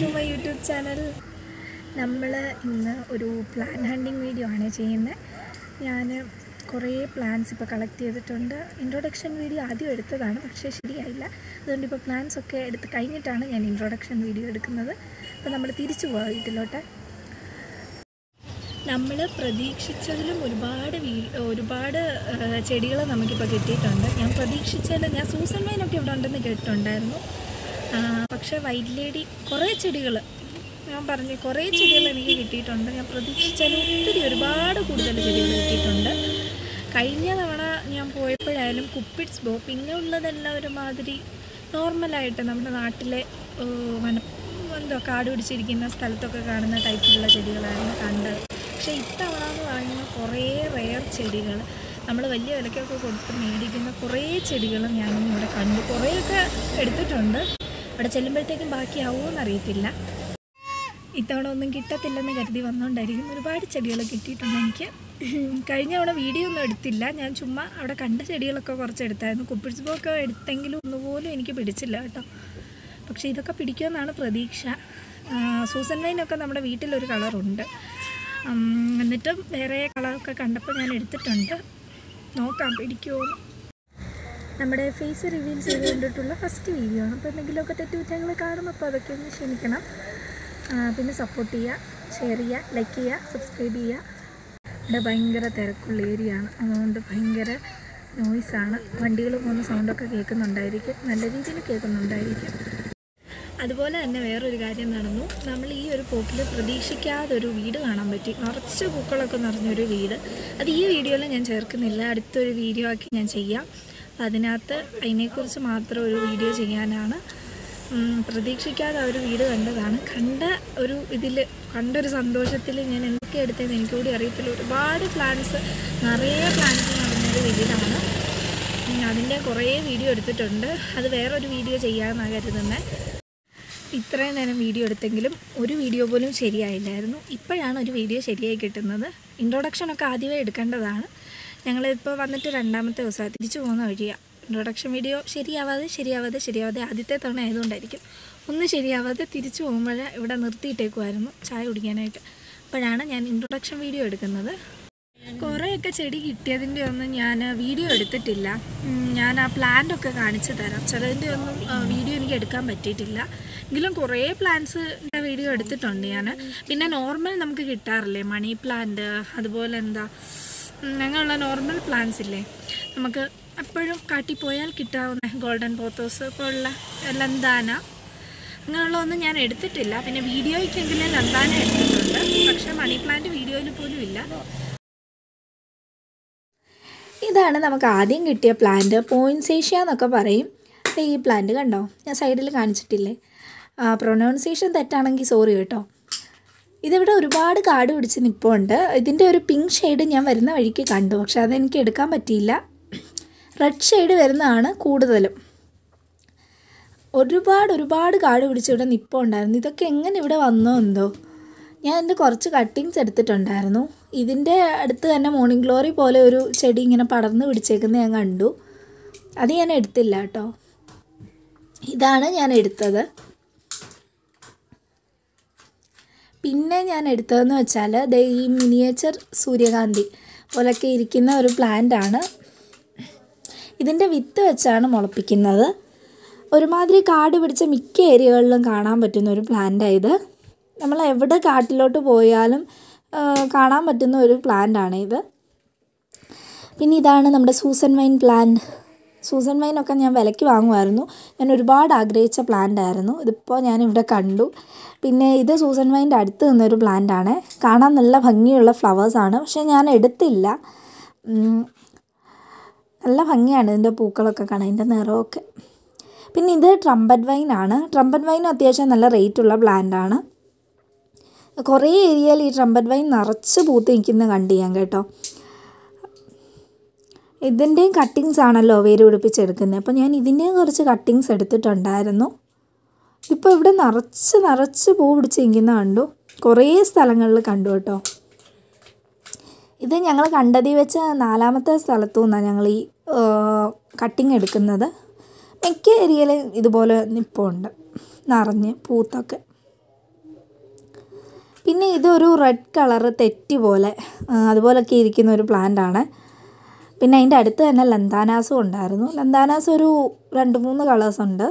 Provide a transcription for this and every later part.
To my YouTube channel. നമ്മൾ ഇന്ന് ഒരു പ്ലാൻ ഹണ്ടിങ് വീഡിയോ ആണ് ചെയ്യുന്നത് ഞാൻ കുറേ പ്ലാൻസ് ഇപ്പോൾ കളക്ട് ചെയ്തിട്ടുണ്ട്. ഇൻട്രൊഡക്ഷൻ വീഡിയോ ആദ്യം എടുത്തതാണ് പക്ഷേ ശരിയായില്ല. അതുകൊണ്ട് ഇപ്പോൾ പ്ലാൻസ് ഒക്കെ എടുത്ത് കഴിഞ്ഞിട്ടാണ് ഞാൻ ഇൻട്രൊഡക്ഷൻ വീഡിയോ എടുക്കുന്നത്. അപ്പോൾ നമ്മൾ തിരിച്ചു പോകാം വീട്ടിലോട്ട് നമ്മൾ പ്രതീക്ഷിച്ചതിലും ഒരുപാട് വീ ഒരുപാട് ചെടികൾ നമുക്കിപ്പോൾ കിട്ടിയിട്ടുണ്ട്. ഞാൻ പ്രതീക്ഷിച്ചതിൽ ഞാൻ സൂസൻ മേനൊക്കെ ഇവിടെ ഉണ്ടെന്ന് കേട്ടിട്ടുണ്ടായിരുന്നു. പക്ഷേ വൈറ്റ് ലേഡി കുറേ ചെടികൾ ഞാൻ പറഞ്ഞു കുറേ ചെടികൾ എനിക്ക് കിട്ടിയിട്ടുണ്ട്. ഞാൻ പ്രതീക്ഷിച്ചാലും ഒത്തിരി ഒരുപാട് കൂടുതൽ ചെടികൾ കിട്ടിയിട്ടുണ്ട്. കഴിഞ്ഞ തവണ ഞാൻ പോയപ്പോഴായാലും കുപ്പിഡ്സ് ബോ പിന്നെ ഉള്ളതെല്ലാം ഒരുമാതിരി നോർമലായിട്ട് നമ്മുടെ നാട്ടിലെ വന എന്തോ കാട് പിടിച്ചിരിക്കുന്ന സ്ഥലത്തൊക്കെ കാണുന്ന ടൈപ്പിലുള്ള ചെടികളായിരുന്നു കണ്ടത്. പക്ഷേ ഇത്തവണ എന്ന് പറയുന്ന കുറേ റെയർ ചെടികൾ നമ്മൾ വലിയ വിലക്കൊക്കെ കൊടുത്ത് മേടിക്കുന്ന കുറേ ചെടികളും ഞാനും ഇവിടെ കണ്ടു. കുറേയൊക്കെ എടുത്തിട്ടുണ്ട്. അവിടെ ചെല്ലുമ്പോഴത്തേക്കും ബാക്കിയാവുമോ എന്നറിയത്തില്ല. ഇത്തവണ ഒന്നും കിട്ടത്തില്ലെന്ന് കരുതി വന്നുകൊണ്ടായിരിക്കും ഒരുപാട് ചെടികൾ കിട്ടിയിട്ടുണ്ട് എനിക്ക്. കഴിഞ്ഞ തവണ വീഡിയോ ഒന്നും എടുത്തില്ല. ഞാൻ ചുമ്മാ അവിടെ കണ്ട ചെടികളൊക്കെ കുറച്ച് എടുത്തായിരുന്നു കുപ്പിൾസ് പോക്കെ എടുത്തെങ്കിലും ഒന്നുപോലും എനിക്ക് പിടിച്ചില്ല കേട്ടോ. പക്ഷേ ഇതൊക്കെ പിടിക്കുമെന്നാണ് പ്രതീക്ഷ. സൂസൻ വൈനൊക്കെ നമ്മുടെ വീട്ടിലൊരു കളറുണ്ട്. എന്നിട്ടും വേറെ കളറൊക്കെ കണ്ടപ്പോൾ ഞാൻ എടുത്തിട്ടുണ്ട്. നോക്കാം പിടിക്കുമോ നമ്മുടെ ഫേസ് റിവീൽ ചെയ്ത് കണ്ടിട്ടുള്ള ഫസ്റ്റ് വീഡിയോ ആണ്. അപ്പോൾ എന്തെങ്കിലുമൊക്കെ തെറ്റുകുറ്റങ്ങൾ കാണുമ്പോൾ അപ്പോൾ അതൊക്കെ ഒന്ന് ക്ഷമിക്കണം. പിന്നെ സപ്പോർട്ട് ചെയ്യുക ഷെയർ ചെയ്യുക ലൈക്ക് ചെയ്യുക സബ്സ്ക്രൈബ് ചെയ്യുക ഇവിടെ ഭയങ്കര തിരക്കുള്ള ഏരിയ ആണ്. അതുകൊണ്ട് ഭയങ്കര നോയ്സാണ് വണ്ടികൾ പോകുന്ന സൗണ്ടൊക്കെ കേൾക്കുന്നുണ്ടായിരിക്കും. നല്ല രീതിയിൽ കേൾക്കുന്നുണ്ടായിരിക്കും. അതുപോലെ തന്നെ വേറൊരു കാര്യം നടന്നു. നമ്മൾ ഈ ഒരു പോക്കിൽ പ്രതീക്ഷിക്കാതെ ഒരു വീട് കാണാൻ പറ്റി. നിറച്ച് പൂക്കളൊക്കെ നിറഞ്ഞൊരു വീട്. അത് ഈ വീഡിയോയിൽ ഞാൻ ചേർക്കുന്നില്ല. അടുത്തൊരു വീഡിയോ ആക്കി ഞാൻ ചെയ്യാം. അതിനകത്ത് അതിനെക്കുറിച്ച് മാത്രം ഒരു വീഡിയോ ചെയ്യാനാണ്. പ്രതീക്ഷിക്കാതെ ആ ഒരു വീട് കണ്ടതാണ്. കണ്ട ഒരു ഇതിൽ കണ്ടൊരു സന്തോഷത്തിൽ ഞാൻ എന്തൊക്കെ എടുത്തതെന്ന് എനിക്ക് കൂടി അറിയത്തില്ല. ഒരുപാട് പ്ലാൻസ് നിറയെ പ്ലാൻസ് നടന്നൊരു വീടാണ്. അതിന്റെ കുറേ വീഡിയോ എടുത്തിട്ടുണ്ട്. അത് വേറൊരു വീഡിയോ ചെയ്യാമെന്നാണ് കരുതുന്നത് ഇത്രയും നേരം വീഡിയോ എടുത്തെങ്കിലും ഒരു വീഡിയോ പോലും ശരിയായില്ലായിരുന്നു. ഇപ്പോഴാണ് ഒരു വീഡിയോ ശരിയായി കിട്ടുന്നത്. ഇൻട്രൊഡക്ഷനൊക്കെ ആദ്യമേ എടുക്കേണ്ടതാണ്. ഞങ്ങളിപ്പോൾ വന്നിട്ട് രണ്ടാമത്തെ ദിവസമാണ് തിരിച്ചു പോകുന്ന വഴിയാണ് ഇൻട്രൊഡക്ഷൻ വീഡിയോ ശരിയാവാതെ ശരിയാവാതെ ശരിയാവാതെ ആദ്യത്തെ തവണ ആയതുകൊണ്ടായിരിക്കും. ഒന്ന് ശരിയാവാതെ തിരിച്ചു പോകുമ്പോഴേ ഇവിടെ നിർത്തിയിട്ടേക്കുമായിരുന്നു ചായ കുടിക്കാനായിട്ട്. അപ്പോഴാണ് ഞാൻ ഇൻട്രൊഡക്ഷൻ വീഡിയോ എടുക്കുന്നത്. കുറേയൊക്കെ ചെടി കിട്ടിയതിന്റെ ഒന്നും ഞാൻ വീഡിയോ എടുത്തിട്ടില്ല. ഞാൻ ആ പ്ലാന്റൊക്കെ കാണിച്ചു തരാം. ചിലതിന്റെ ഒന്നും വീഡിയോ എനിക്ക് എടുക്കാൻ പറ്റിയിട്ടില്ല. എങ്കിലും കുറേ പ്ലാന്റ്സ് വീഡിയോ എടുത്തിട്ടുണ്ട് ഞാൻ പിന്നെ നോർമൽ നമുക്ക് കിട്ടാറില്ലേ? മണി പ്ലാന്റ് അതുപോലെ എന്താ? അങ്ങനെയുള്ള നോർമൽ പ്ലാന്റ്സ് ഇല്ലേ? നമുക്ക് എപ്പോഴും കാട്ടിപ്പോയാൽ കിട്ടാവുന്ന ഗോൾഡൻ പോത്തോസ് പോലുള്ള ലന്താന അങ്ങനെയുള്ള ഒന്നും ഞാൻ എടുത്തിട്ടില്ല. പിന്നെ വീഡിയോയ്ക്കെങ്കിലും ലന്താന എടുത്തിട്ടുണ്ട്. പക്ഷേ മണി പ്ലാന്റ് വീഡിയോയിൽ പോലും ഇല്ല. ഇതാണ് നമുക്ക് ആദ്യം കിട്ടിയ പ്ലാന്റ് പോയിൻസേഷ്യ എന്നൊക്കെ പറയും. ഈ പ്ലാന്റ് കണ്ടോ? ഞാൻ സൈഡിൽ കാണിച്ചിട്ടില്ലേ? പ്രൊനൗൺസിയേഷൻ തെറ്റാണെങ്കിൽ സോറി കേട്ടോ. ഇതിവിടെ ഒരുപാട് കാട് പിടിച്ച് നിൽപ്പുണ്ട് ഇതിന്റെ ഒരു പിങ്ക് ഷെയ്ഡ് ഞാൻ വരുന്ന വഴിക്ക് കണ്ടു. പക്ഷേ അതെനിക്ക് എടുക്കാൻ പറ്റിയില്ല. റെഡ് ഷെയ്ഡ് വരുന്നതാണ് കൂടുതലും. ഒരുപാട് ഒരുപാട് കാട് പിടിച്ച് ഇവിടെ നിൽപ്പുണ്ടായിരുന്നു ഇതൊക്കെ എങ്ങനെ ഇവിടെ വന്നോ എന്തോ? ഞാൻ എന്റെ കുറച്ച് കട്ടിങ്സ് എടുത്തിട്ടുണ്ടായിരുന്നു. ഇതിന്റെ അടുത്ത് തന്നെ മോർണിംഗ് ഗ്ലോറി പോലെ ഒരു ചെടി ഇങ്ങനെ പടർന്ന് പിടിച്ചേക്കുന്നത് ഞാൻ കണ്ടു. അത് ഞാൻ എടുത്തില്ല കേട്ടോ. ഇതാണ് ഞാൻ എടുത്തത്. പിന്നെ ഞാൻ എടുത്തതെന്ന് വെച്ചാൽ ദേ ഈ മിനിയേച്ചർ സൂര്യകാന്തി പോലൊക്കെ ഇരിക്കുന്ന ഒരു പ്ലാന്റ് ആണ്. ഇതിന്റെ വിത്ത് വെച്ചാണ് മുളപ്പിക്കുന്നത്. ഒരുമാതിരി കാട് പിടിച്ച മിക്ക ഏരിയകളിലും കാണാൻ പറ്റുന്ന ഒരു പ്ലാന്റാണ് ഇത്. നമ്മൾ എവിടെ കാട്ടിലോട്ട് പോയാലും കാണാൻ പറ്റുന്ന ഒരു പ്ലാന്റാണ് ഇത്. പിന്നെ ഇതാണ് നമ്മുടെ സൂസൻ വൈൻ പ്ലാന്റ് സൂസൻ വൈനൊക്കെ ഞാൻ വിലയ്ക്ക് വാങ്ങുമായിരുന്നു. ഞാൻ ഒരുപാട് ആഗ്രഹിച്ച പ്ലാന്റ് ആയിരുന്നു. ഇതിപ്പോൾ ഞാനിവിടെ കണ്ടു. പിന്നെ ഇത് സൂസൻ വൈന്റെ അടുത്ത് നിന്നൊരു പ്ലാന്റ് ആണ്. കാണാൻ നല്ല ഭംഗിയുള്ള ഫ്ലവേഴ്സാണ് പക്ഷേ ഞാൻ എടുത്തില്ല. നല്ല ഭംഗിയാണ് ഇതിന്റെ പൂക്കളൊക്കെ കാണാൻ ഇതിന്റെ നിറമൊക്കെ. പിന്നെ ഇത് ട്രംപറ്റ് വൈൻ ആണ്. ട്രംപറ്റ് വൈനും അത്യാവശ്യം നല്ല റേറ്റുള്ള പ്ലാന്റ് ആണ്. കുറേ ഏരിയയിൽ ഈ ട്രംപറ്റ് വൈൻ നിറച്ച് പൂത്ത് നിൽക്കുന്ന കണ്ടു ഞാൻ കേട്ടോ. ഇതിന്റെയും കട്ടിങ്സ് ആണല്ലോ വേര് പിടിപ്പിച്ചെടുക്കുന്നത്. അപ്പോൾ ഞാൻ ഇതിന്റെയും കുറച്ച് കട്ടിങ്സ് എടുത്തിട്ടുണ്ടായിരുന്നു. ഇപ്പോൾ ഇവിടെ നിറച്ച് നിറച്ച് പൂ പിടിച്ച് ഇങ്ങനെ കണ്ടു. കുറേ സ്ഥലങ്ങളിൽ കണ്ടു കേട്ടോ. ഇത് ഞങ്ങൾ കണ്ടതിൽ വെച്ച് നാലാമത്തെ സ്ഥലത്തു നിന്നാണ് ഞങ്ങൾ ഈ കട്ടിങ് എടുക്കുന്നത്. മിക്ക ഏരിയയിലും ഇതുപോലെ നിപ്പുണ്ട്. നിറഞ്ഞ് പൂത്തൊക്കെ. പിന്നെ ഇതൊരു റെഡ് കളറ് തെറ്റി പോലെ അതുപോലൊക്കെ ഇരിക്കുന്ന ഒരു പ്ലാന്റ് ആണ്. പിന്നെ അതിന്റെ അടുത്ത് തന്നെ ലന്താനാസും ഉണ്ടായിരുന്നു. ലന്താനാസ് ഒരു രണ്ട് മൂന്ന് കളേഴ്സ് ഉണ്ട്.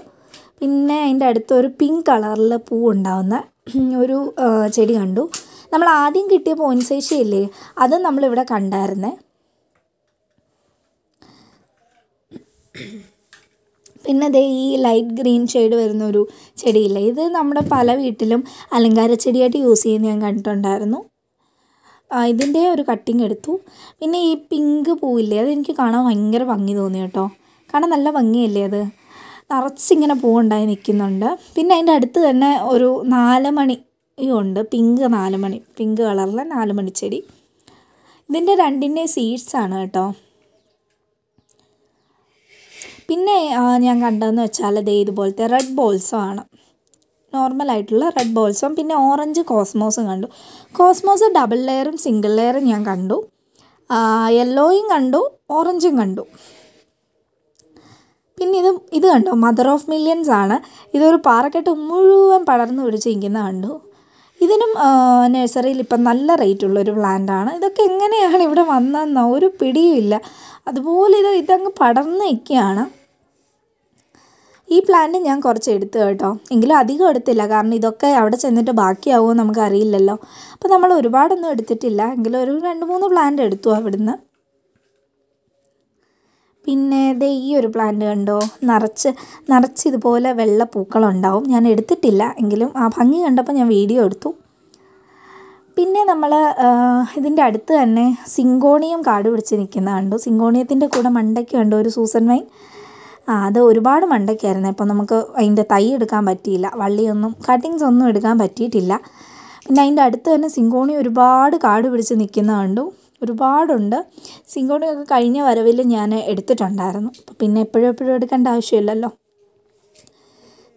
പിന്നെ അതിന്റെ അടുത്ത് ഒരു പിങ്ക് കളറിൽ പൂ ഉണ്ടാവുന്ന ഒരു ചെടി കണ്ടു. നമ്മൾ ആദ്യം കിട്ടിയ പോയിൻസേഷ്യ ഇല്ലേ? അത് നമ്മളിവിടെ കണ്ടായിരുന്നേ. പിന്നെ ദേ ഈ ലൈറ്റ് ഗ്രീൻ ഷെയ്ഡ് വരുന്ന ഒരു ചെടിയില്ലേ? ഇത് നമ്മുടെ പല വീട്ടിലും അലങ്കാര ചെടിയായിട്ട് യൂസ് ചെയ്യുന്ന ഞാൻ കണ്ടിട്ടുണ്ടായിരുന്നു. ഇതിന്റെ ഒരു കട്ടിങ് എടുത്തു. പിന്നെ ഈ പിങ്ക് പൂവില്ലേ അതെനിക്ക് കാണാൻ ഭയങ്കര ഭംഗി തോന്നി കേട്ടോ. കാണാൻ നല്ല ഭംഗിയല്ലേ അത്? നിറച്ചിങ്ങനെ പൂവുണ്ടായി നിൽക്കുന്നുണ്ട്. പിന്നെ അതിന്റെ അടുത്ത് തന്നെ ഒരു നാലുമണി ഉണ്ട് പിങ്ക് നാലുമണി പിങ്ക് കളറിലെ നാലുമണി ചെടി. ഇതിന്റെ രണ്ടിന്റെ സീഡ്സ് ആണ് കേട്ടോ. പിന്നെ ഞാൻ കണ്ടതെന്ന് വെച്ചാൽ ദേ ഇതുപോലത്തെ റെഡ് ബോൾസും ആണ്. നോർമലായിട്ടുള്ള റെഡ് ബോൾസും പിന്നെ ഓറഞ്ച് കോസ്മോസും കണ്ടു. കോസ്മോസ് ഡബിൾ ലെയറും സിംഗിൾ ലെയറും ഞാൻ കണ്ടു. യെല്ലോയും കണ്ടു ഓറഞ്ചും കണ്ടു. പിന്നെ ഇത് ഇത് കണ്ടോ? മദർ ഓഫ് മില്യൻസ് ആണ്. ഇതൊരു പാറക്കെട്ട് മുഴുവൻ പടർന്നു പിടിച്ച് നിൽക്കുന്ന കണ്ടു. ഇതിനും നഴ്സറിയിൽ ഇപ്പം നല്ല റേറ്റ് ഉള്ളൊരു പ്ലാന്റ് ആണ്. ഇതൊക്കെ എങ്ങനെയാണ് ഇവിടെ വന്നതെന്നോ? ഒരു പിടിയും ഇല്ല. അതുപോലെ ഇത് ഇതങ്ങ് പടർന്ന് നിൽക്കുകയാണ്. ഈ പ്ലാന്റ് ഞാൻ കുറച്ച് എടുത്തു കേട്ടോ. എങ്കിലും അധികം എടുത്തില്ല. കാരണം ഇതൊക്കെ അവിടെ ചെന്നിട്ട് ബാക്കിയാവുമോ നമുക്ക് അറിയില്ലല്ലോ. അപ്പോൾ നമ്മൾ ഒരുപാടൊന്നും എടുത്തിട്ടില്ല. എങ്കിലും ഒരു രണ്ട് മൂന്ന് പ്ലാന്റ് എടുത്തു അവിടുന്ന്. പിന്നെ ദേ ഈ ഒരു പ്ലാന്റ് കണ്ടോ? നിറച്ച് നിറച്ച് ഇതുപോലെ വെള്ള പൂക്കളുണ്ടാവും. ഞാൻ എടുത്തിട്ടില്ല. എങ്കിലും ആ ഭംഗി കണ്ടപ്പോൾ ഞാൻ വീഡിയോ എടുത്തു. പിന്നെ നമ്മൾ ഇതിന്റെ അടുത്ത് തന്നെ സിങ്കോണിയം കാട് പിടിച്ച് നിൽക്കുന്ന കണ്ടു. സിങ്കോണിയത്തിന്റെ കൂടെ മണ്ടയ്ക്ക് കണ്ടു ഒരു സൂസൻ വൈൻ. അത് ഒരുപാട് മണ്ടയ്ക്കായിരുന്നു. അപ്പോൾ നമുക്ക് അതിന്റെ തൈ എടുക്കാൻ പറ്റിയില്ല. വള്ളിയൊന്നും കട്ടിങ്സ് ഒന്നും എടുക്കാൻ പറ്റിയിട്ടില്ല. പിന്നെ അതിന്റെ അടുത്ത് തന്നെ സിങ്കോണി ഒരുപാട് കാട് പിടിച്ച് നിൽക്കുന്ന കണ്ടു. ഒരുപാടുണ്ട്. സിങ്കോണിയൊക്കെ കഴിഞ്ഞ വരവിൽ ഞാൻ എടുത്തിട്ടുണ്ടായിരുന്നു. പിന്നെ എപ്പോഴും എപ്പോഴും എടുക്കേണ്ട ആവശ്യമില്ലല്ലോ.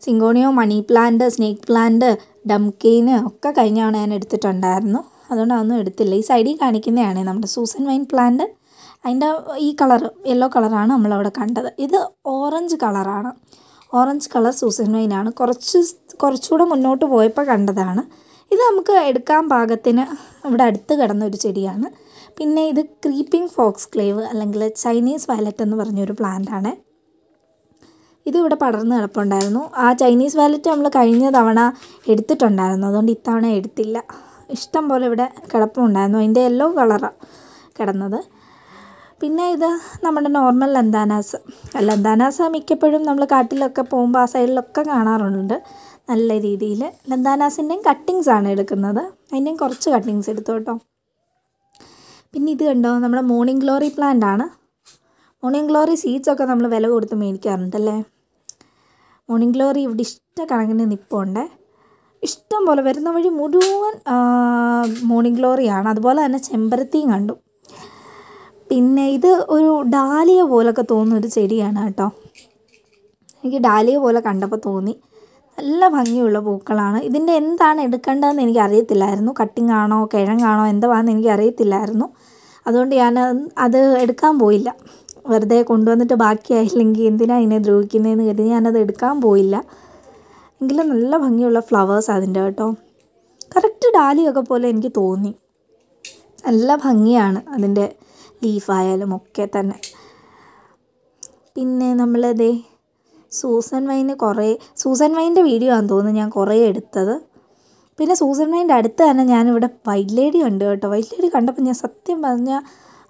സിങ്കോണിയോ money plant snake plant dumb cane ഒക്കെ കഴിഞ്ഞാണ് ഞാൻ എടുത്തിട്ടുണ്ടായിരുന്നു. അതുകൊണ്ട് അതൊന്നും എടുത്തില്ല. ഈ സൈഡിൽ കാണിക്കുന്നതാണ് നമ്മുടെ സൂസൻ വൈൻ പ്ലാന്റ്. അതിന്റെ ഈ കളർ യെല്ലോ കളറാണ് നമ്മളവിടെ കണ്ടത്. ഇത് ഓറഞ്ച് കളറാണ്. ഓറഞ്ച് കളർ സൂസൻ വൈനാണ് കുറച്ച് കുറച്ചുകൂടെ മുന്നോട്ട് പോയപ്പോൾ കണ്ടതാണ്. ഇത് നമുക്ക് എടുക്കാൻ പാകത്തിന് ഇവിടെ അടുത്ത് കിടന്ന ഒരു ചെടിയാണ്. പിന്നെ ഇത് ക്രീപ്പിംഗ് ഫോക്സ് ക്ലേവ് അല്ലെങ്കിൽ ചൈനീസ് വയലറ്റ് എന്ന് പറഞ്ഞൊരു പ്ലാന്റ് ആണ്. ഇത് ഇവിടെ പടർന്ന് കിടപ്പുണ്ടായിരുന്നു. ആ ചൈനീസ് വാലറ്റ് നമ്മൾ കഴിഞ്ഞ തവണ എടുത്തിട്ടുണ്ടായിരുന്നു. അതുകൊണ്ട് ഇത്തവണ എടുത്തില്ല. ഇഷ്ടം പോലെ ഇവിടെ കിടപ്പുണ്ടായിരുന്നു. അതിന്റെ യെല്ലോ കളറാണ് കിടന്നത്. പിന്നെ ഇത് നമ്മുടെ നോർമൽ ലന്താനാസ് ലന്താനാസ് മിക്കപ്പോഴും നമ്മൾ കാട്ടിലൊക്കെ പോകുമ്പോൾ ആ സൈഡിലൊക്കെ കാണാറുണ്ട്. നല്ല രീതിയിൽ ലന്താനാസിന്റെയും കട്ടിങ്സ് ആണ് എടുക്കുന്നത്. അതിന്റെയും കുറച്ച് കട്ടിങ്സ് എടുത്തു കേട്ടോ. പിന്നെ ഇത് കണ്ടോ? നമ്മുടെ മോർണിംഗ് ഗ്ലോറി പ്ലാന്റ് ആണ്. മോർണിംഗ് ഗ്ലോറി സീഡ്സ് ഒക്കെ നമ്മൾ വില കൊടുത്ത് മേടിക്കാറുണ്ട് അല്ലേ? മോർണിംഗ് ഗ്ലോറി ഇവിടെ ഇഷ്ടക്കണക്കിന് നിൽപ്പുണ്ട് ഇഷ്ടം പോലെ വരുന്ന വഴി മുഴുവൻ മോർണിംഗ് ഗ്ലോറിയാണ് അതുപോലെ തന്നെ ചെമ്പരത്തിയും കണ്ടു. പിന്നെ ഇത് ഒരു ഡാലിയ പോലൊക്കെ തോന്നുന്ന ഒരു ചെടിയാണ് കേട്ടോ. എനിക്ക് ഡാലിയ പോലെ കണ്ടപ്പോൾ തോന്നി. നല്ല ഭംഗിയുള്ള പൂക്കളാണ്. ഇതിന്റെ എന്താണ് എടുക്കേണ്ടതെന്ന് എനിക്ക് അറിയത്തില്ലായിരുന്നു കട്ടിംഗ് ആണോ കിഴങ്ങാണോ എന്താണെന്ന് എനിക്ക് അറിയത്തില്ലായിരുന്നു അതുകൊണ്ട് ഞാൻ അത് എടുക്കാൻ പോയില്ല. വെറുതെ കൊണ്ടുവന്നിട്ട് ബാക്കിയായില്ലെങ്കിൽ എന്തിനാ ഇതിനെ ദ്രോഹിക്കുന്നതെന്ന് കരുതി ഞാനത് എടുക്കാൻ പോയില്ല. എങ്കിലും നല്ല ഭംഗിയുള്ള ഫ്ലവേഴ്സ് അതിന്റെ കേട്ടോ. കറക്റ്റ് ഡാലിയൊക്കെ പോലെ എനിക്ക് തോന്നി. നല്ല ഭംഗിയാണ് അതിന്റെ ലീഫായാലും ഒക്കെ തന്നെ പിന്നെ നമ്മളതേ സൂസൻ വൈന് കുറേ സൂസൻ വൈന്റെ വീഡിയോ ആണെന്ന് തോന്നുന്നു ഞാൻ കുറേ എടുത്തത്. പിന്നെ സൂസൻ വൈന്റെ അടുത്ത് തന്നെ ഞാനിവിടെ വൈറ്റ് ലേഡി ഉണ്ട് കേട്ടോ. വൈറ്റ് ലേഡി കണ്ടപ്പോൾ ഞാൻ സത്യം പറഞ്ഞാൽ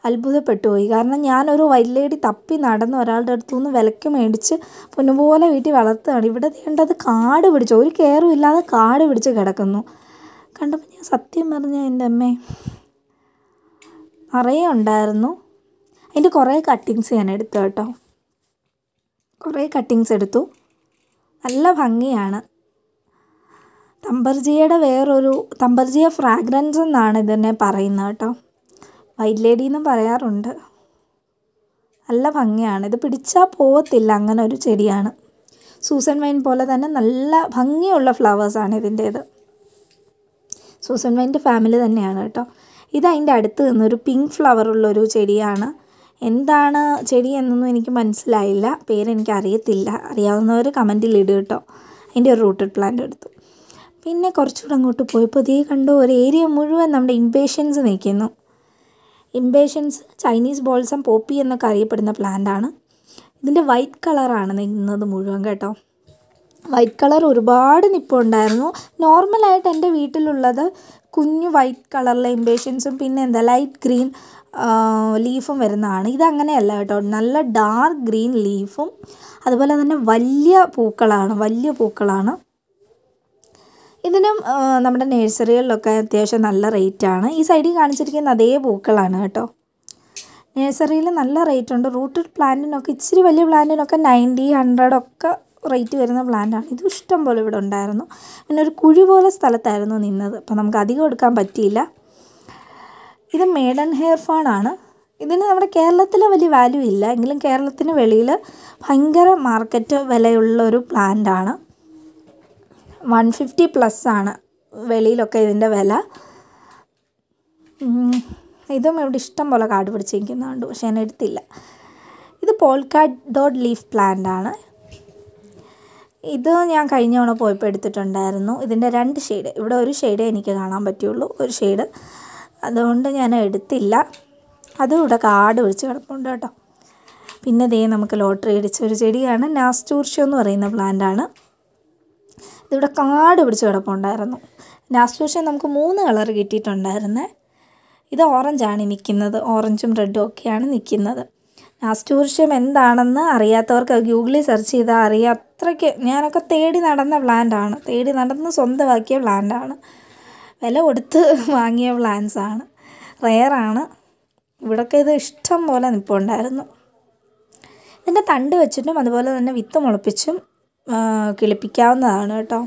അത്ഭുതപ്പെട്ടു പോയി. കാരണം ഞാനൊരു വൈറ്റ് ലേഡി തപ്പി നടന്ന് ഒരാളുടെ അടുത്തു നിന്ന് വിലക്ക് മേടിച്ച് പൊന്നുപോലെ വീട്ടിൽ വളർത്തുകയാണ്. ഇവിടെ വേണ്ടത് കാട് പിടിച്ചു ഒരു കെയറും ഇല്ലാതെ കാട് പിടിച്ച് കിടക്കുന്നു. കണ്ടപ്പോൾ ഞാൻ സത്യം പറഞ്ഞ എന്റെ അമ്മേ നിറയെ ഉണ്ടായിരുന്നു. അതിന്റെ കുറേ കട്ടിങ്സ് ഞാൻ എടുത്തു കേട്ടോ. കുറേ കട്ടിങ്സ് എടുത്തു. നല്ല ഭംഗിയാണ്. തമ്പർജിയുടെ വേറൊരു തമ്പർജിയ ഫ്രാഗ്രൻസ് എന്നാണ് ഇതിനെ പറയുന്നത് കേട്ടോ. വൈറ്റ് ലേഡി എന്നും പറയാറുണ്ട്. നല്ല ഭംഗിയാണ്. ഇത് പിടിച്ചാൽ പോവത്തില്ല. അങ്ങനെ ഒരു ചെടിയാണ്. സൂസൻ വൈൻ പോലെ തന്നെ നല്ല ഭംഗിയുള്ള ഫ്ലവേഴ്സാണ് ഇതിന്റേത്. സൂസൻ വൈന്റെ ഫാമിലി തന്നെയാണ് കേട്ടോ. ഇത് അതിന്റെ അടുത്ത് നിന്നൊരു പിങ്ക് ഫ്ലവറുള്ളൊരു ചെടിയാണ്. എന്താണ് ചെടി എന്നൊന്നും എനിക്ക് മനസ്സിലായില്ല. പേരെനിക്ക് അറിയത്തില്ല. അറിയാവുന്നവർ കമന്റിൽ ഇടുക കേട്ടോ. അതിന്റെ ഒരു റൂട്ടഡ് പ്ലാന്റ് എടുത്തു. പിന്നെ കുറച്ചുകൂടെ അങ്ങോട്ട് പോയപ്പോൾ ഇതേ കണ്ടോ ഒരു ഏരിയ മുഴുവൻ നമ്മുടെ ഇംപേഷ്യൻസ് നിൽക്കുന്നു. ഇംപേഷ്യൻസ് ചൈനീസ് ബോൾസം പോപ്പി എന്നൊക്കെ അറിയപ്പെടുന്ന പ്ലാന്റാണ് ഇതിന്റെ വൈറ്റ് കളറാണ് നിന്നത് മുഴുവൻ കേട്ടോ. വൈറ്റ് കളർ ഒരുപാട് നിപ്പുണ്ടായിരുന്നു. നോർമലായിട്ട് എന്റെ വീട്ടിലുള്ളത് കുഞ്ഞു വൈറ്റ് കളറിലെ ഇംപേഷ്യൻസും പിന്നെ എന്താ ലൈറ്റ് ഗ്രീൻ ലീഫും വരുന്നതാണ്. ഇതങ്ങനെയല്ല കേട്ടോ. നല്ല ഡാർക്ക് ഗ്രീൻ ലീഫും അതുപോലെ തന്നെ വലിയ പൂക്കളാണ് വലിയ പൂക്കളാണ്. ഇതിനും നമ്മുടെ നഴ്സറികളിലൊക്കെ അത്യാവശ്യം നല്ല റേറ്റാണ് ഈ സൈഡിൽ കാണിച്ചിരിക്കുന്ന അതേ പൂക്കളാണ് കേട്ടോ. നഴ്സറിയിൽ നല്ല റേറ്റ് ഉണ്ട്. റൂട്ടഡ് പ്ലാന്റിനൊക്കെ ഇച്ചിരി വലിയ പ്ലാന്റിനൊക്കെ നയന്റി ഹൺഡ്രഡ് ഒക്കെ റേറ്റ് വരുന്ന പ്ലാന്റാണ് ഇത് ഇഷ്ടം പോലെ ഇവിടെ ഉണ്ടായിരുന്നു. പിന്നെ ഒരു കുഴി പോലെ സ്ഥലത്തായിരുന്നു നിന്നത്. അപ്പം നമുക്ക് അധികം എടുക്കാൻ പറ്റിയില്ല. ഇത് മേഡൻ ഹെയർ ഫാണാണ് ഇതിന് നമ്മുടെ കേരളത്തിൽ വലിയ വാല്യൂ ഇല്ല. എങ്കിലും കേരളത്തിന് വെളിയിൽ ഭയങ്കര മാർക്കറ്റ് വിലയുള്ള ഒരു പ്ലാന്റാണ് വൺ ഫിഫ്റ്റി പ്ലസ് ആണ് വെളിയിലൊക്കെ ഇതിന്റെ വില. ഇതും ഇവിടെ ഇഷ്ടം പോലെ കാട് പിടിച്ചിരിക്കുന്നുണ്ട്. പക്ഷേ ഞാൻ എടുത്തില്ല. ഇത് പോൾക്കാഡ് ഡോട്ട് ലീഫ് പ്ലാന്റ് ആണ്. ഇത് ഞാൻ കഴിഞ്ഞ തവണ പോയപ്പോൾ എടുത്തിട്ടുണ്ടായിരുന്നു. ഇതിന്റെ രണ്ട് ഷെയ്ഡ് ഇവിടെ ഒരു ഷെയ്ഡേ എനിക്ക് കാണാൻ പറ്റുള്ളൂ ഒരു ഷെയ്ഡ് അതുകൊണ്ട് ഞാൻ എടുത്തില്ല. അതും ഇവിടെ കാട് പിടിച്ച് കിടപ്പുണ്ട് കേട്ടോ. പിന്നെ ദേ നമുക്ക് ലോട്ടറി അടിച്ച ഒരു ചെടിയാണ്. നാസ്റ്റൂർഷ്യം എന്ന് പറയുന്ന പ്ലാന്റാണ് ഇതിവിടെ കാട് പിടിച്ച് കിടപ്പുണ്ടായിരുന്നു. നാസ്റ്റൂർഷ്യം നമുക്ക് മൂന്ന് കളർ കിട്ടിയിട്ടുണ്ടായിരുന്നേ. ഇത് ഓറഞ്ചാണ് നിൽക്കുന്നത്. ഓറഞ്ചും റെഡും ഒക്കെയാണ് നിൽക്കുന്നത്. നാസ്റ്റൂർഷ്യം എന്താണെന്ന് അറിയാത്തവർക്ക് ഗൂഗിളിൽ സെർച്ച് ചെയ്താൽ അറിയാം. അത്രയ്ക്ക് ഞാനൊക്കെ തേടി നടന്ന പ്ലാന്റാണ്. തേടി നടന്ന് സ്വന്തമാക്കിയ പ്ലാന്റാണ്. വില കൊടുത്ത് വാങ്ങിയ പ്ലാന്റ്സ് ആണ്. റെയറാണ് ഇവിടൊക്കെ ഇത് ഇഷ്ടം പോലെ നിൽപ്പുണ്ടായിരുന്നു ഇതിന്റെ തണ്ട് വെച്ചിട്ടും അതുപോലെ തന്നെ വിത്ത് മുളപ്പിച്ചും കിളിപ്പിക്കാവുന്നതാണ് കേട്ടോ.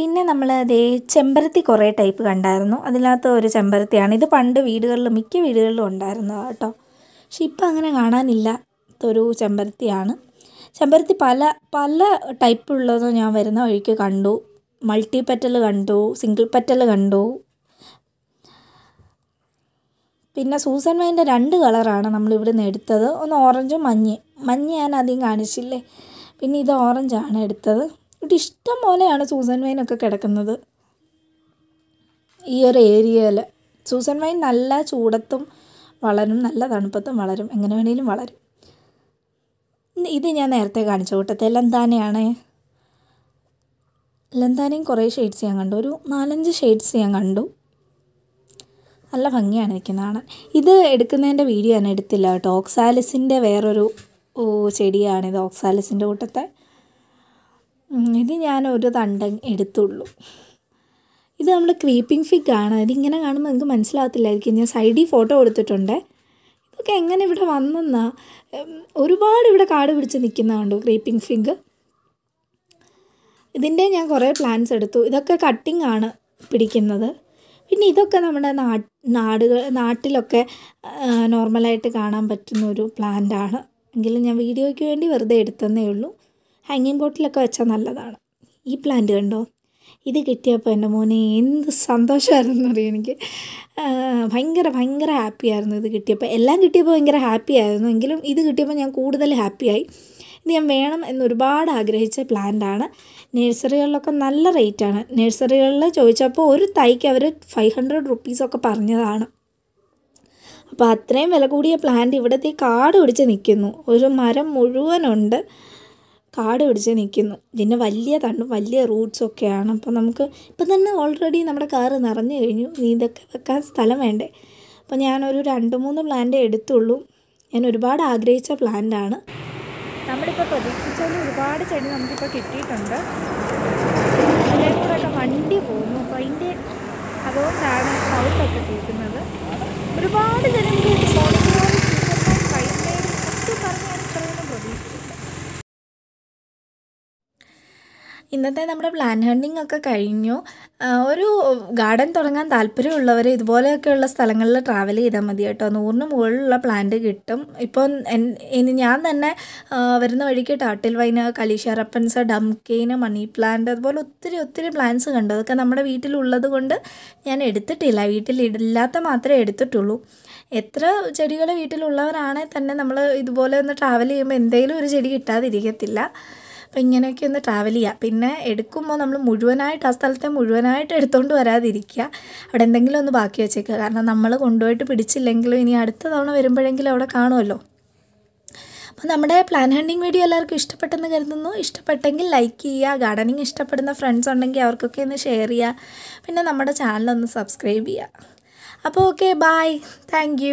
പിന്നെ നമ്മൾ ദേ ചെമ്പരത്തി കുറേ ടൈപ്പ് കണ്ടായിരുന്നു. അതിനകത്ത് ഒരു ചെമ്പരത്തിയാണ്. ഇത് പണ്ട് വീടുകളിലും മിക്ക വീടുകളിലും ഉണ്ടായിരുന്നു കേട്ടോ. പക്ഷെ ഇപ്പം അങ്ങനെ കാണാനില്ല. ഒരു ചെമ്പരത്തിയാണ്. ചെമ്പരത്തി പല പല ടൈപ്പുള്ളത് ഞാൻ വരുന്ന വഴിക്ക് കണ്ടു. മൾട്ടി പെറ്റൽ കണ്ടു സിംഗിൾ പെറ്റൽ കണ്ടു. പിന്നെ സൂസൻ വൈന്റെ രണ്ട് കളറാണ് നമ്മൾ ഇവിടുന്ന് എടുത്തത്. ഒന്ന് ഓറഞ്ചും മഞ്ഞ. മഞ്ഞ ഞാൻ അധികം കാണിച്ചില്ലേ? പിന്നെ ഇത് ഓറഞ്ചാണ് എടുത്തത്. ഇവിടെ ഇഷ്ടം പോലെയാണ് സൂസൻ വൈനൊക്കെ കിടക്കുന്നത്. ഈ ഒരു ഏരിയയിൽ. സൂസൻ വൈൻ നല്ല ചൂടത്തും വളരും നല്ല തണുപ്പത്തും വളരും എങ്ങനെ വേണേലും വളരും. ഇത് ഞാൻ നേരത്തെ കാണിച്ച കൂട്ടത്തെ ലന്താനയാണ്. ലന്താനയും കുറേ ഷെയ്ഡ്സ് ഞാൻ കണ്ടു. ഒരു നാലഞ്ച് ഷെയ്ഡ്സ് ഞാൻ കണ്ടു. നല്ല ഭംഗിയാണ് നിൽക്കുന്നത് കാണാൻ. ഇത് എടുക്കുന്നതിന്റെ വീഡിയോ ഞാൻ എടുത്തില്ല കേട്ടോ. ഓക്സാലിസിന്റെ വേറൊരു ചെടിയാണിത് ഓക്സാലിസിന്റെ കൂട്ടത്തെ. ഇത് ഞാൻ ഒരു തണ്ട എടുത്തുള്ളൂ. ഇത് നമ്മൾ ക്രീപ്പിംഗ് ഫിഗ് ആണ്. ഇതിങ്ങനെ കാണുമ്പോൾ നിങ്ങൾക്ക് മനസ്സിലാകത്തില്ലായിരിക്കും. ഞാൻ സൈഡിൽ ഫോട്ടോ കൊടുത്തിട്ടുണ്ട്. ഇതൊക്കെ എങ്ങനെ ഇവിടെ വന്നെന്നാ? ഒരുപാട് ഇവിടെ കാട് പിടിച്ച് നിൽക്കുന്നതുണ്ടോ ക്രീപ്പിംഗ് ഫിഗ് ഇതിന്റെ ഞാൻ കുറേ പ്ലാന്റ്സ് എടുത്തു. ഇതൊക്കെ കട്ടിംഗ് ആണ് പിടിക്കുന്നത്. പിന്നെ ഇതൊക്കെ നമ്മുടെ നാട് നാടുകൾ നാട്ടിലൊക്കെ നോർമലായിട്ട് കാണാൻ പറ്റുന്ന ഒരു പ്ലാന്റ് ആണ്. എങ്കിലും ഞാൻ വീഡിയോയ്ക്ക് വേണ്ടി വെറുതെ എടുത്തതേ ഉള്ളൂ. ഹാങ്ങിങ് ബോട്ടിലൊക്കെ വെച്ചാൽ നല്ലതാണ്. ഈ പ്ലാന്റ് കണ്ടോ? ഇത് കിട്ടിയപ്പോൾ എന്റെ മോനെ എന്ത് സന്തോഷമായിരുന്നു അറിയാം എനിക്ക്. ഭയങ്കര ഭയങ്കര ഹാപ്പി ആയിരുന്നു ഇത് കിട്ടിയപ്പോൾ എല്ലാം കിട്ടിയപ്പോൾ ഭയങ്കര ഹാപ്പി ആയിരുന്നു. എങ്കിലും ഇത് കിട്ടിയപ്പോൾ ഞാൻ കൂടുതൽ ഹാപ്പിയായി ഇത് ഞാൻ വേണം എന്ന് ഒരുപാട് ആഗ്രഹിച്ച പ്ലാന്റാണ് നഴ്സറികളിലൊക്കെ നല്ല റേറ്റാണ് നഴ്സറികളിൽ ചോദിച്ചപ്പോൾ ഒരു തൈക്ക് അവർ ഫൈവ് ഹൺഡ്രഡ് റുപ്പീസൊക്കെ പറഞ്ഞതാണ്. അപ്പോൾ അത്രയും വില കൂടിയ പ്ലാന്റ് ഇവിടത്തെ കാട് പിടിച്ച് നിൽക്കുന്നു ഒരു മരം മുഴുവനുണ്ട്. കാട് പിടിച്ച് നിൽക്കുന്നു. പിന്നെ വലിയ തണ്ടും വലിയ റൂട്ട്സ് ഒക്കെയാണ്. അപ്പോൾ നമുക്ക് ഇപ്പം തന്നെ ഓൾറെഡി നമ്മുടെ കാറ് നിറഞ്ഞു കഴിഞ്ഞു. നീന്തൊക്കെ വെക്കാൻ സ്ഥലം വേണ്ടേ? അപ്പോൾ ഞാനൊരു രണ്ട് മൂന്ന് പ്ലാന്റ് എടുത്തുള്ളൂ. ഞാൻ ഒരുപാട് ആഗ്രഹിച്ച പ്ലാന്റാണ് നമ്മളിപ്പോൾ പ്രതീക്ഷിച്ചാൽ ഒരുപാട് ചെടി നമുക്കിപ്പോൾ കിട്ടിയിട്ടുണ്ട്. അതേപോലെ വണ്ടി പോകുന്നു. അപ്പോൾ അതിന്റെ അതുകൊണ്ടാണ് സൗണ്ടൊക്കെ കേൾക്കുന്നത്. ഒരുപാട് ഞാൻ ഇത്രയൊന്നും പ്രതീക്ഷിച്ചില്ല ഇന്നത്തെ നമ്മുടെ പ്ലാൻ ഹണ്ടിങ് ഒക്കെ കഴിഞ്ഞു. ഒരു ഗാർഡൻ തുടങ്ങാൻ താല്പര്യമുള്ളവർ ഇതുപോലെയൊക്കെയുള്ള സ്ഥലങ്ങളിൽ ട്രാവൽ ചെയ്താൽ മതി കേട്ടോ. നൂറിന് മുകളിലുള്ള പ്ലാന്റ് കിട്ടും. ഇപ്പോൾ ഇനി ഞാൻ തന്നെ വരുന്ന വഴിക്ക് ടാട്ടിൽ വൈന് കലീഷറപ്പൻസ് ഡംകെയിന് മണി പ്ലാന്റ് അതുപോലെ ഒത്തിരി ഒത്തിരി പ്ലാന്റ്സ് കണ്ടു. അതൊക്കെ നമ്മുടെ വീട്ടിലുള്ളത് കൊണ്ട് ഞാൻ എടുത്തിട്ടില്ല. വീട്ടിൽ ഇല്ലാത്ത മാത്രമേ എടുത്തിട്ടുള്ളൂ. എത്ര ചെടികൾ വീട്ടിലുള്ളവരാണെങ്കിൽ തന്നെ നമ്മൾ ഇതുപോലെ ഒന്ന് ട്രാവൽ ചെയ്യുമ്പോൾ എന്തെങ്കിലും ഒരു ചെടി കിട്ടാതിരിക്കത്തില്ല. അപ്പോൾ ഇങ്ങനെയൊക്കെ ഒന്ന് ട്രാവൽ ചെയ്യുക പിന്നെ എടുക്കുമ്പോൾ നമ്മൾ മുഴുവനായിട്ട് ആ സ്ഥലത്തെ മുഴുവനായിട്ട് എടുത്തുകൊണ്ട് വരാതിരിക്കുക. അവിടെ എന്തെങ്കിലും ഒന്ന് ബാക്കി വെച്ചേക്കുക. കാരണം നമ്മൾ കൊണ്ടുപോയിട്ട് പിടിച്ചില്ലെങ്കിലും ഇനി അടുത്ത തവണ വരുമ്പോഴെങ്കിലും അവിടെ കാണുമല്ലോ അപ്പോൾ നമ്മുടെ പ്ലാൻ ഹണ്ടിങ് വീഡിയോ എല്ലാവർക്കും ഇഷ്ടപ്പെട്ടെന്ന് കരുതുന്നു. ഇഷ്ടപ്പെട്ടെങ്കിൽ ലൈക്ക് ചെയ്യുക. ഗാർഡനിങ് ഇഷ്ടപ്പെടുന്ന ഫ്രണ്ട്സ് ഉണ്ടെങ്കിൽ അവർക്കൊക്കെ ഒന്ന് ഷെയർ ചെയ്യുക. പിന്നെ നമ്മുടെ ചാനൽ ഒന്ന് സബ്സ്ക്രൈബ് ചെയ്യുക. അപ്പോൾ ഓക്കെ ബായ് താങ്ക്